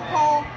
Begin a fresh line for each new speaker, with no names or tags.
好